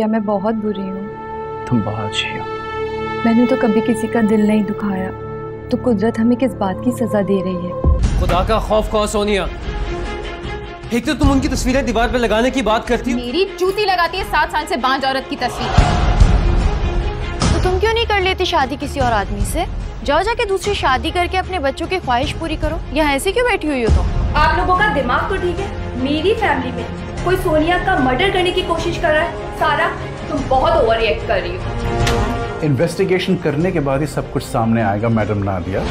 किया मैं बहुत बुरी हूँ। तुम बहुत अच्छी हो। मैंने तो कभी किसी का दिल नहीं दुखाया। तो कुदरत हमें किस बात की सजा दे रही है? खुदा का खौफ कहो सोनिया? एक तो तुम उनकी तस्वीरें दीवार पे लगाने की बात करती हो। मेरी जूती लगाती है सात साल से बांझ औरत की तस्वीर। तो तुम क्यों नहीं कर लेती शादी किसी और आदमी से? जाओ जाके दूसरी शादी करके अपने बच्चों की ख्वाहिश पूरी करो। यहाँ ऐसे क्यों बैठी हुई हो तुम? आप लोगों का दिमाग तो ठीक है। मेरी फैमिली में कोई सोनिया का मर्डर करने की कोशिश कर रहा है सारा तुम बहुत ओवर रिएक्ट कर रही हो। इन्वेस्टिगेशन करने के बाद ही सब कुछ सामने आएगा, मैडम नादिया।